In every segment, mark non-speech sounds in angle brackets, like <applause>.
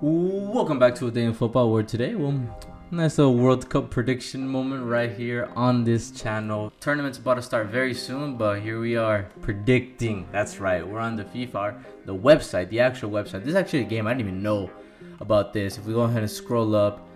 Welcome back to a day in football. Where today, well, nice little World Cup prediction moment right here on this channel. Tournament's about to start very soon, but here we are predicting. That's right, we're on the FIFA, the website, the actual website. This is actually a game I didn't even know about this. If we go ahead and scroll up,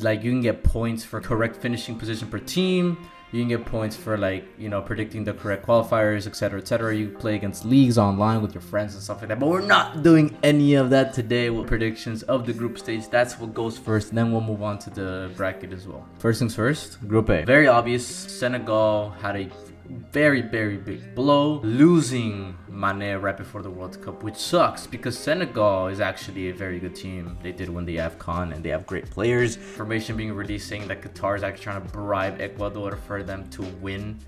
like you can get points for correct finishing position per team. You can get points for like you know predicting the correct qualifiers etc etc you play against leagues online with your friends and stuff like that. But we're not doing any of that today with predictions of the group stage. That's what goes first. Then we'll move on to the bracket as well. First things first group a. Very obvious. Senegal had a very, very big blow, losing Mane right before the World Cup, which sucks because Senegal is actually a very good team. They did win the AFCON and they have great players. Information being released saying that Qatar is actually trying to bribe Ecuador for them to win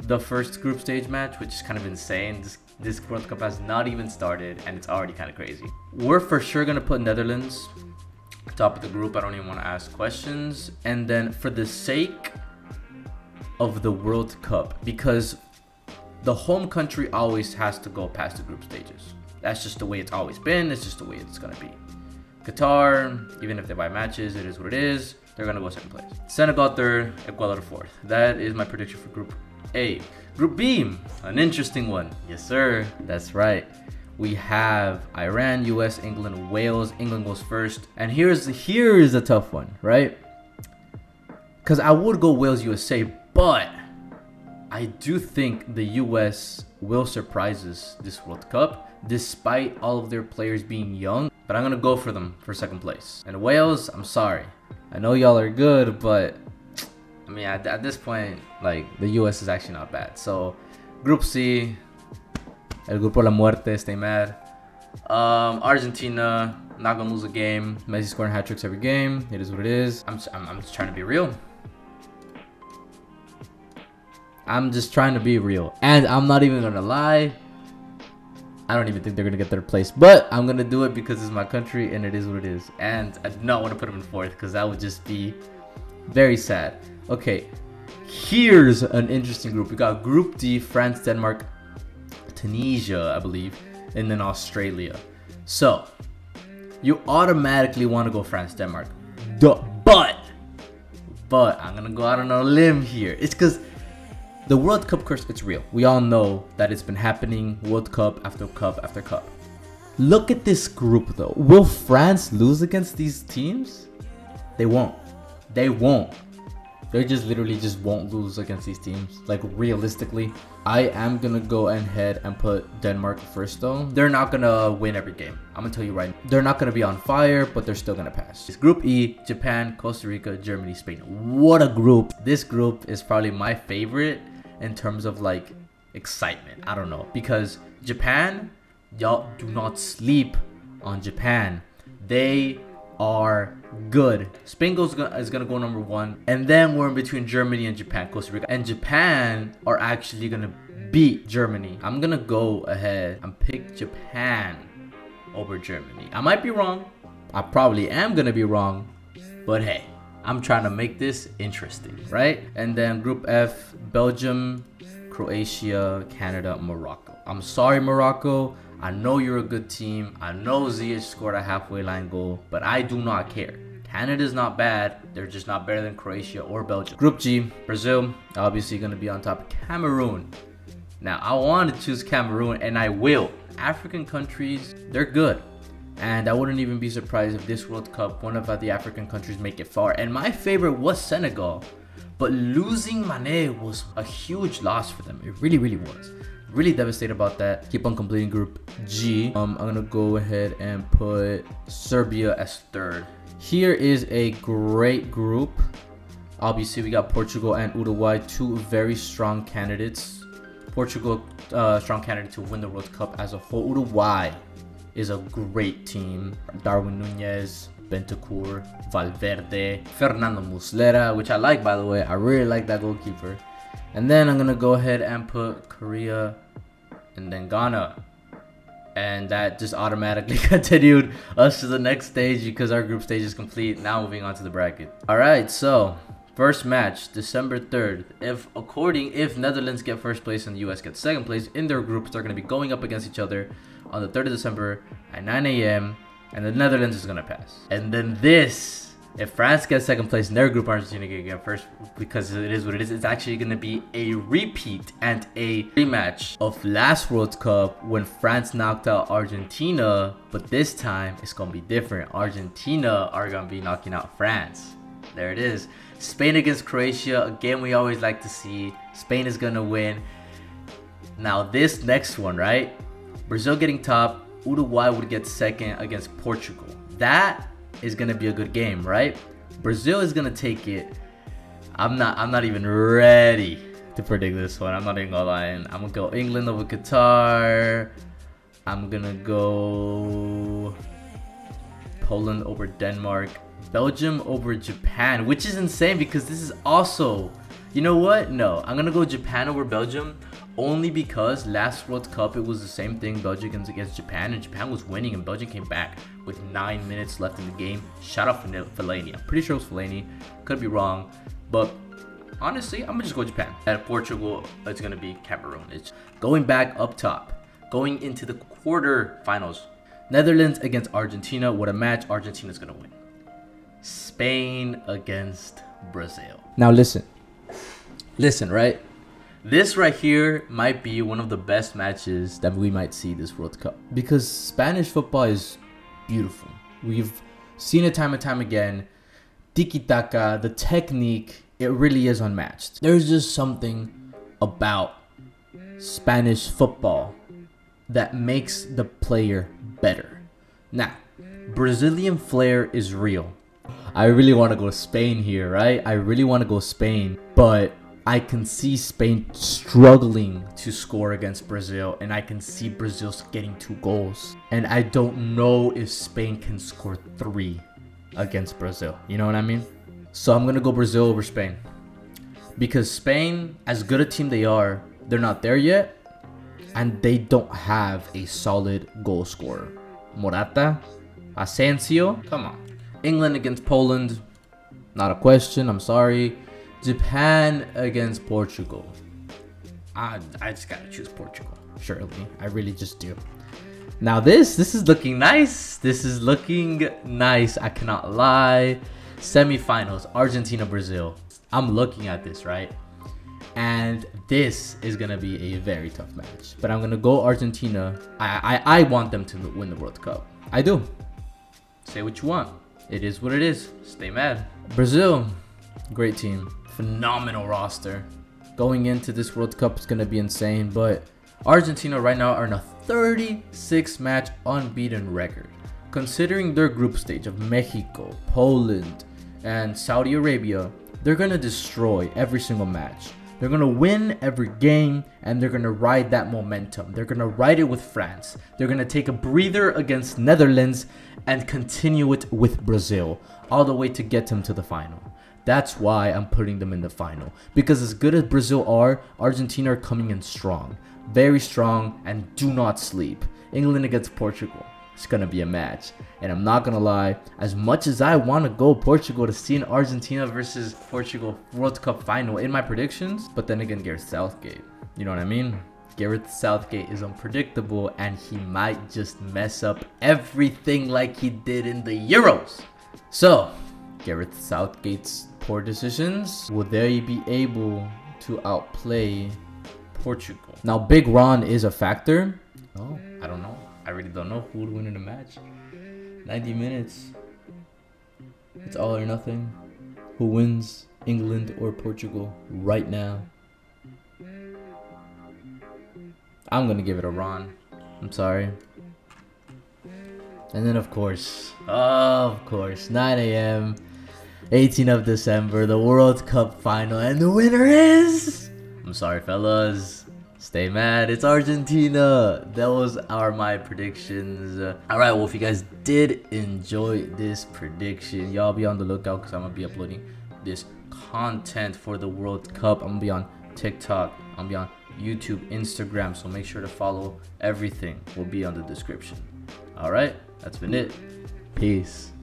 the first group stage match, which is kind of insane. This, this World Cup has not even started and it's already kind of crazy. We're for sure going to put Netherlands top of the group. I don't even want to ask questions. And then for the sake of the World Cup because the home country always has to go past the group stages. That's just the way it's always been. It's just the way it's gonna be. Qatar, even if they buy matches, it is what it is. They're gonna go second place. Senegal third, Ecuador fourth. That is my prediction for Group A. Group B, an interesting one. Yes, sir. That's right. We have Iran, US, England, Wales. England goes first. And here's here's a tough one, right? Because I would go Wales, USA, but I do think the US will surprise us this World Cup, despite all of their players being young. But I'm gonna go for them for second place. And Wales, I'm sorry. I know y'all are good, but I mean, at, at this point, like the US is actually not bad. So, Group C, El Grupo La Muerte, stay mad. Um, Argentina, not gonna lose a game. Messi scoring hat tricks every game. It is what it is. I'm, I'm, I'm just trying to be real. I'm just trying to be real. And I'm not even gonna lie. I don't even think they're gonna get third place. But I'm gonna do it because it's my country and it is what it is. And I do not want to put them in fourth because that would just be very sad. Okay, here's an interesting group. We got Group D, France, Denmark, Tunisia, I believe, and then Australia. So you automatically want to go France, Denmark. Duh. But but I'm gonna go out on a limb here. It's because the World Cup curse, it's real. We all know that it's been happening World Cup after Cup after Cup. Look at this group though. Will France lose against these teams? They won't. They won't. They just literally just won't lose against these teams. Like realistically, I am gonna go ahead and put Denmark first though. They're not gonna win every game. I'm gonna tell you right. Now. They're not gonna be on fire, but they're still gonna pass. It's Group E: Japan, Costa Rica, Germany, Spain. What a group! This group is probably my favorite in terms of like excitement. I don't know because Japan, y'all do not sleep on Japan. They are good. Spain goes, is gonna go number one, and then we're in between Germany and Japan, Costa Rica, and Japan are actually gonna beat Germany. I'm gonna go ahead and pick Japan over Germany. I might be wrong. I probably am gonna be wrong, but hey, I'm trying to make this interesting, right? And then Group F, Belgium, Croatia, Canada, Morocco. I'm sorry, Morocco. I know you're a good team. I know Ziyech scored a halfway line goal, but I do not care. Canada's not bad. They're just not better than Croatia or Belgium. Group G, Brazil, obviously going to be on top. Cameroon. Now, I want to choose Cameroon, and I will. African countries, they're good. And I wouldn't even be surprised if this World Cup, one of the African countries make it far. And my favorite was Senegal. But losing Mane was a huge loss for them. It really, really was. Really devastated about that. Keep on completing Group G. Um, I'm gonna go ahead and put Serbia as third. Here is a great group. Obviously, we got Portugal and Uruguay, two very strong candidates. Portugal, uh, strong candidate to win the World Cup as a whole. Uruguay, is a great team. Darwin Nunez, Bentancur, Valverde, Fernando Muslera, which I like by the way. I really like that goalkeeper. And then I'm gonna go ahead and put Korea and then Ghana. And that just automatically <laughs> continued us to the next stage because our group stage is complete. Now moving on to the bracket. Alright, so first match, December 3rd. If according if Netherlands get first place and the US get second place in their groups, they're gonna be going up against each other on the 3rd of December at 9 a.m. and the Netherlands is gonna pass. And then this, if France gets second place in their group, Argentina can get first because it is what it is. It's actually gonna be a repeat and a rematch of last World Cup when France knocked out Argentina, but this time it's gonna be different. Argentina are gonna be knocking out France. There it is. Spain against Croatia. Again, we always like to see Spain is gonna win. Now this next one, right? Brazil getting top, Uruguay would get second against Portugal. That is gonna be a good game, right? Brazil is gonna take it. I'm not. I'm not even ready to predict this one. I'm not even gonna lie. I'm gonna go England over Qatar. I'm gonna go Poland over Denmark. Belgium over Japan, which is insane because this is also. You know what? No, I'm gonna go Japan over Belgium only because last World Cup it was the same thing Belgium against Japan and Japan was winning and Belgium came back with nine minutes left in the game. Shout out Fellaini. I'm pretty sure it was Fellaini. Could be wrong, but honestly, I'm gonna just go Japan. At Portugal, it's gonna be Cameroon. It's going back up top, going into the quarterfinals. Netherlands against Argentina. What a match! Argentina's gonna win. Spain against Brazil. Now listen, listen, right? This right here might be one of the best matches that we might see this World Cup because Spanish football is beautiful. We've seen it time and time again. Tiki taka, the technique, it really is unmatched. There's just something about Spanish football that makes the player better. Now, Brazilian flair is real. I really want to go Spain here, right? I really want to go Spain, but I can see Spain struggling to score against Brazil, and I can see Brazil getting two goals. And I don't know if Spain can score three against Brazil. You know what I mean? So I'm gonna go Brazil over Spain. Because Spain, as good a team they are, they're not there yet, and they don't have a solid goal scorer. Morata, Asensio, come on. England against Poland, not a question, I'm sorry. Japan against Portugal. I, I just gotta choose Portugal. Surely, I really just do. Now this this is looking nice. This is looking nice. I cannot lie. Semifinals, Argentina Brazil. I'm looking at this right, and this is gonna be a very tough match. But I'm gonna go Argentina. I I, I want them to win the World Cup. I do. Say what you want. It is what it is. Stay mad. Brazil, great team phenomenal roster. Going into this World Cup is going to be insane, but Argentina right now are in a 36 match unbeaten record. Considering their group stage of Mexico, Poland, and Saudi Arabia, they're going to destroy every single match. They're going to win every game and they're going to ride that momentum. They're going to ride it with France. They're going to take a breather against Netherlands and continue it with Brazil all the way to get them to the final. That's why I'm putting them in the final. Because as good as Brazil are, Argentina are coming in strong. Very strong and do not sleep. England against Portugal. It's gonna be a match. And I'm not gonna lie, as much as I wanna go Portugal to see an Argentina versus Portugal World Cup final in my predictions, but then again, Gareth Southgate. You know what I mean? Gareth Southgate is unpredictable and he might just mess up everything like he did in the Euros. So, Gareth Southgate's poor decisions, will they be able to outplay Portugal? Now, Big Ron is a factor. Oh, I don't know. I really don't know who would win in the match. 90 minutes. It's all or nothing. Who wins, England or Portugal, right now? I'm gonna give it a Ron. I'm sorry. And then, of course, of course, 9 a.m. 18th of December, the World Cup final, and the winner is. I'm sorry, fellas. Stay mad. It's Argentina. Was our my predictions. All right. Well, if you guys did enjoy this prediction, y'all be on the lookout because I'm gonna be uploading this content for the World Cup. I'm gonna be on TikTok. I'm gonna be on YouTube, Instagram. So make sure to follow everything. Will be on the description. All right. That's been it. Peace.